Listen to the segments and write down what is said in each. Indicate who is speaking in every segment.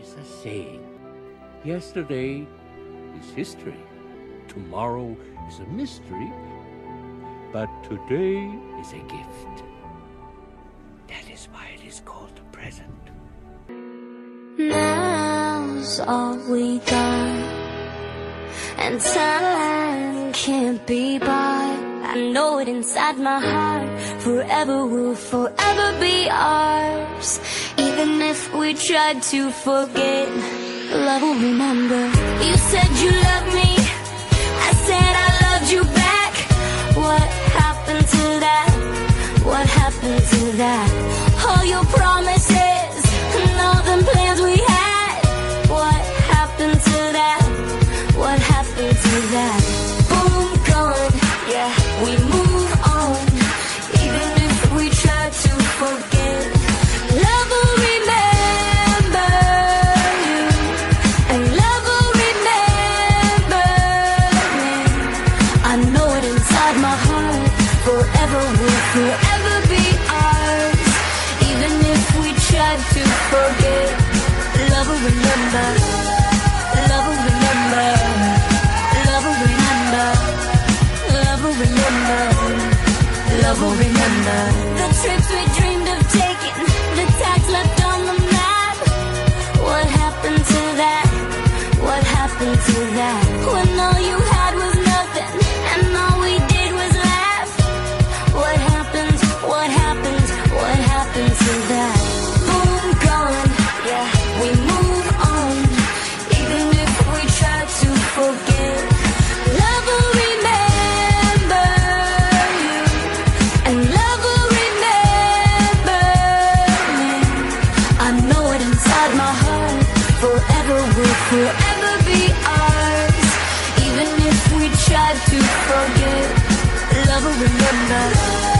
Speaker 1: is a saying yesterday is history, tomorrow is a mystery, but today is a gift. That is why it is called the present.
Speaker 2: Now's all we got, and time can't be bought. I know it inside my heart. Forever will forever be ours. Even if we tried to forget, love will remember. You said you loved me. I said I loved you back. What happened to that? What happened to that? All your promises and all the plans we remember. Inside my heart. Forever will forever be ours. Even if we tried to forget, love will remember.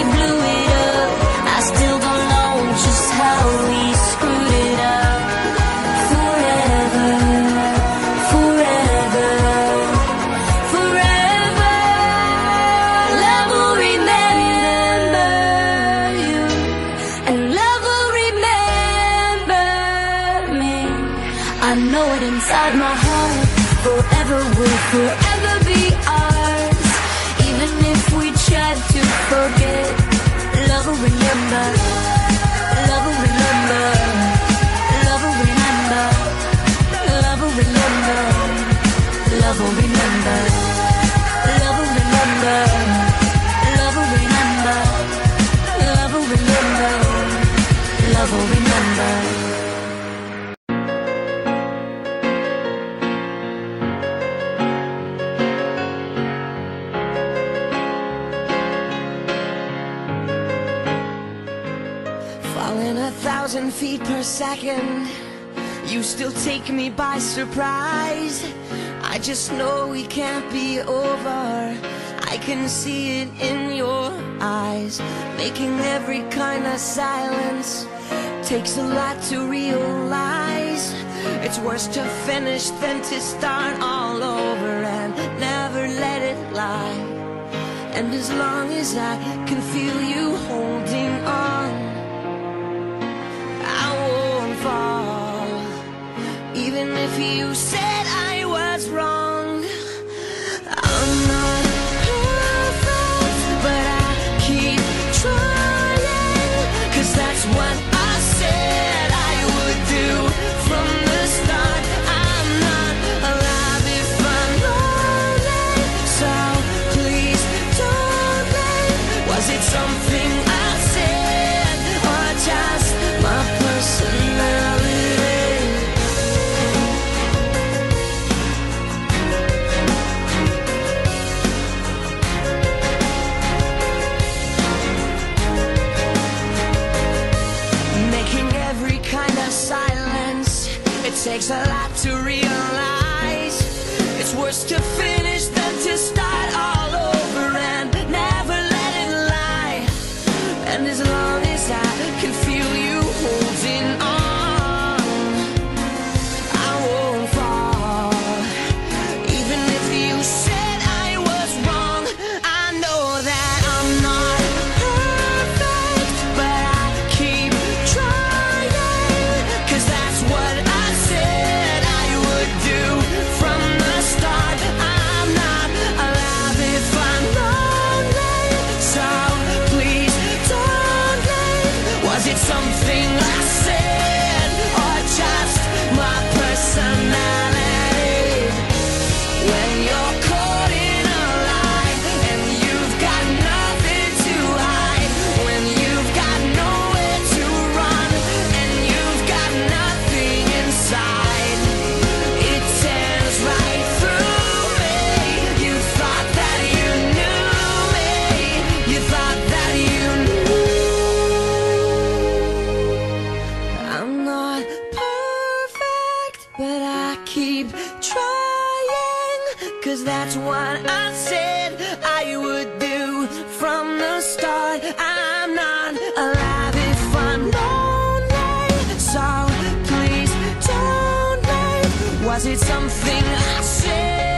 Speaker 2: I still don't know just how we screwed it up Forever, Forever, Forever Level remember, you and love will remember me. I know it inside my heart. Forever will forever will remember.
Speaker 3: Falling a thousand feet per second. You still take me by surprise. I just know we can't be over. I can see it in your eyes. Making every kind of silence takes a lot to realize. It's worse to finish than to start all over and never let it lie. And as long as I can feel you holding on, I won't fall. Even if you said just
Speaker 4: that's what I said I would do from the start. I'm not alive if I'm lonely, so please don't leave. Was it something I said?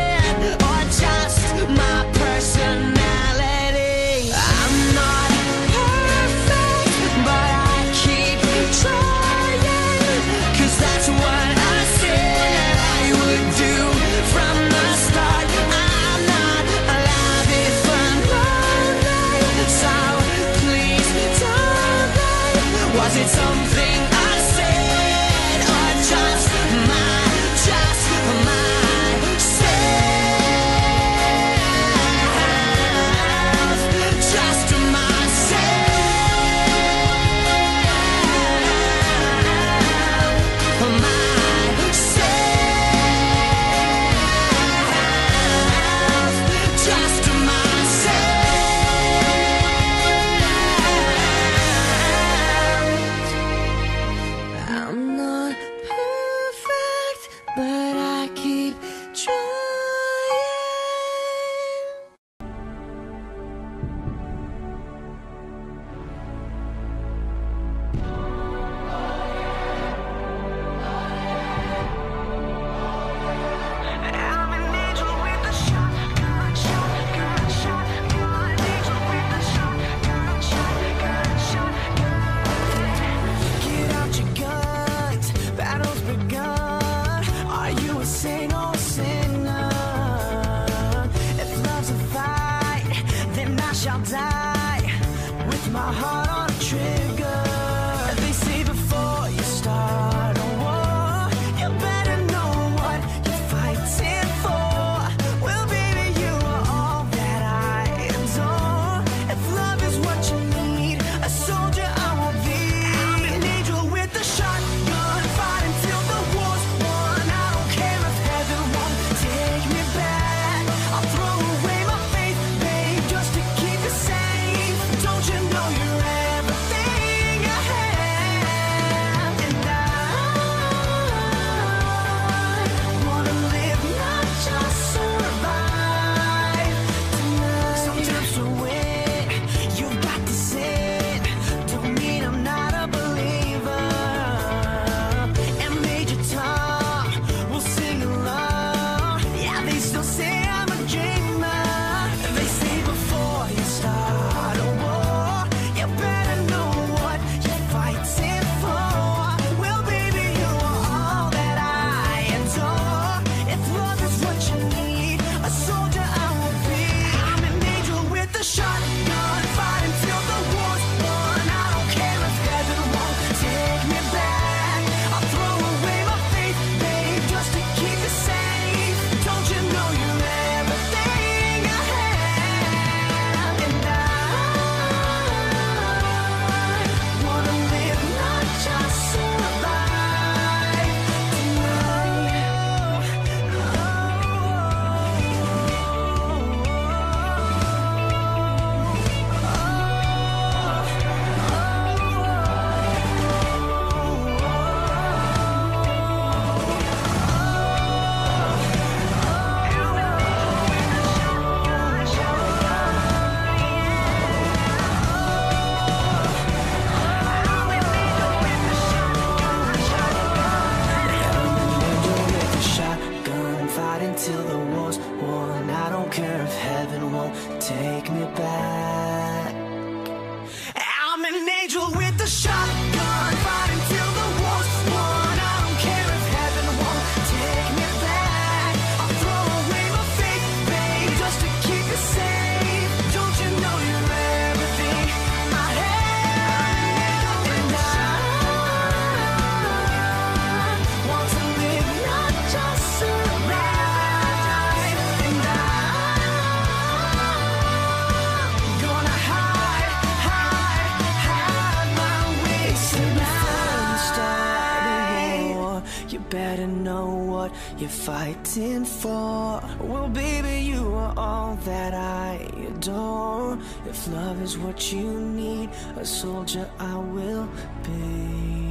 Speaker 4: better know what you're fighting for. Well, baby, you are all that I adore. If love is what you need, a soldier I will be.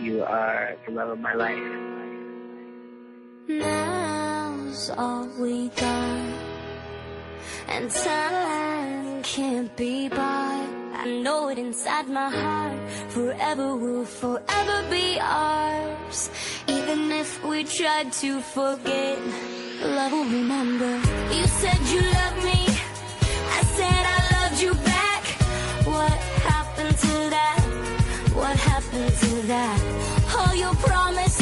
Speaker 4: You are the love
Speaker 5: of my life.
Speaker 2: Now's all we got, and time can't be bought. I know it inside my heart. Forever will forever be ours. Even if we tried to forget, love will remember. You said you loved me. I said I loved you back. What happened to that? What happened to that? All your promises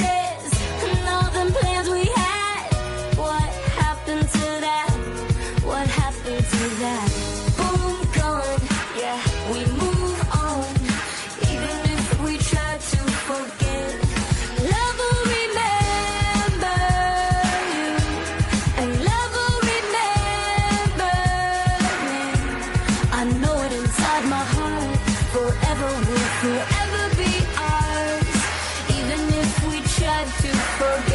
Speaker 2: inside my heart. Forever will forever be ours. Even if we tried to forget,